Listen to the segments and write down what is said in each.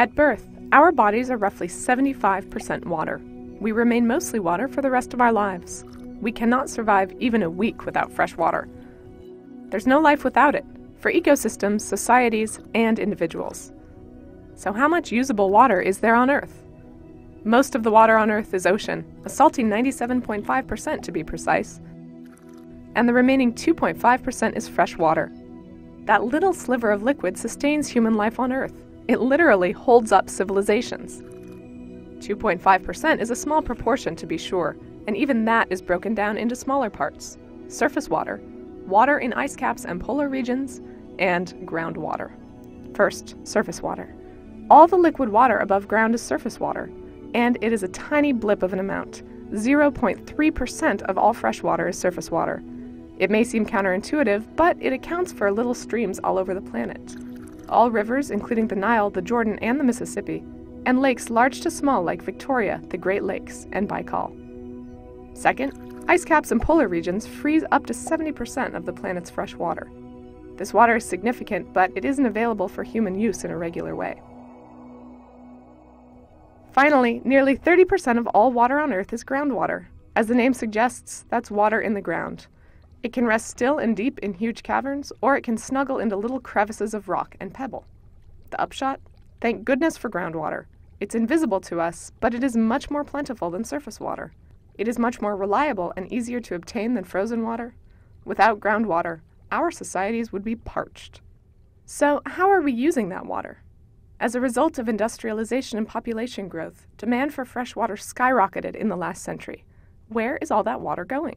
At birth, our bodies are roughly 75% water. We remain mostly water for the rest of our lives. We cannot survive even a week without fresh water. There's no life without it, for ecosystems, societies, and individuals. So, how much usable water is there on Earth? Most of the water on Earth is ocean, a salty 97.5% to be precise, and the remaining 2.5% is fresh water. That little sliver of liquid sustains human life on Earth. It literally holds up civilizations. 2.5% is a small proportion, to be sure, and even that is broken down into smaller parts surface water, water in ice caps and polar regions, and groundwater. First, surface water. All the liquid water above ground is surface water, and it is a tiny blip of an amount. 0.3% of all fresh water is surface water. It may seem counterintuitive, but it accounts for little streams all over the planet. All rivers, including the Nile, the Jordan, and the Mississippi, and lakes large to small like Victoria, the Great Lakes, and Baikal. Second, ice caps in polar regions freeze up to 70% of the planet's fresh water. This water is significant, but it isn't available for human use in a regular way. Finally, nearly 30% of all water on Earth is groundwater. As the name suggests, that's water in the ground. It can rest still and deep in huge caverns, or it can snuggle into little crevices of rock and pebble. The upshot? Thank goodness for groundwater. It's invisible to us, but it is much more plentiful than surface water. It is much more reliable and easier to obtain than frozen water. Without groundwater, our societies would be parched. So, how are we using that water? As a result of industrialization and population growth, demand for fresh water skyrocketed in the last century. Where is all that water going?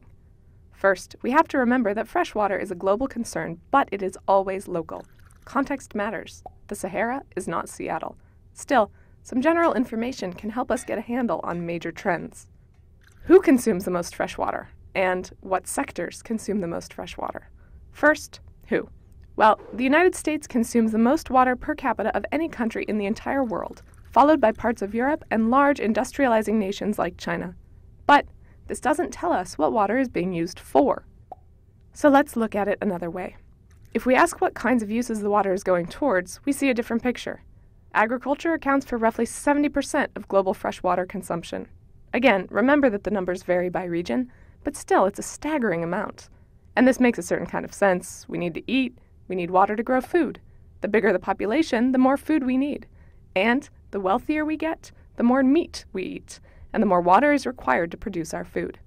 First, we have to remember that fresh water is a global concern, but it is always local. Context matters. The Sahara is not Seattle. Still, some general information can help us get a handle on major trends. Who consumes the most fresh water? And what sectors consume the most fresh water? First, who? Well, the United States consumes the most water per capita of any country in the entire world, followed by parts of Europe and large industrializing nations like China. But this doesn't tell us what water is being used for. So let's look at it another way. If we ask what kinds of uses the water is going towards, we see a different picture. Agriculture accounts for roughly 70% of global freshwater consumption. Again, remember that the numbers vary by region, but still it's a staggering amount. And this makes a certain kind of sense. We need to eat, we need water to grow food. The bigger the population, the more food we need. And the wealthier we get, the more meat we eat, and the more water is required to produce our food.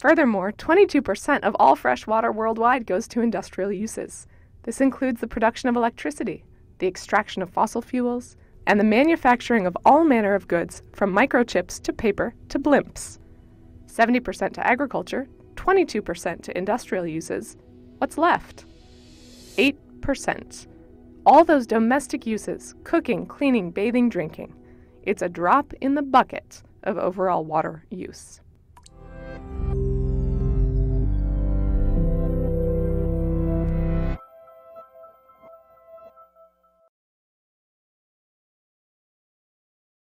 Furthermore, 22% of all fresh water worldwide goes to industrial uses. This includes the production of electricity, the extraction of fossil fuels, and the manufacturing of all manner of goods, from microchips to paper to blimps. 70% to agriculture, 22% to industrial uses. What's left? 8%. All those domestic uses cooking, cleaning, bathing, drinking. It's a drop in the bucket of overall water use.